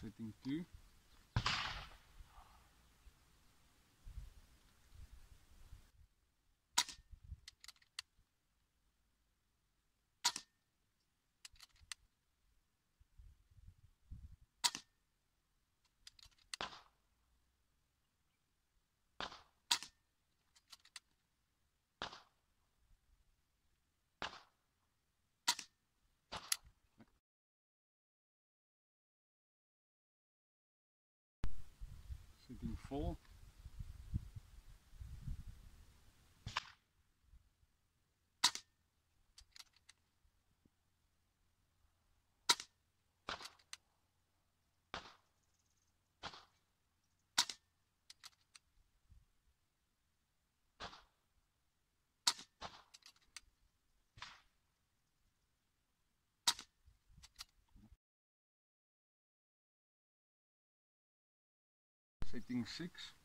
setting 2 setting 4 setting 6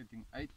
setting 8